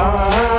Ah,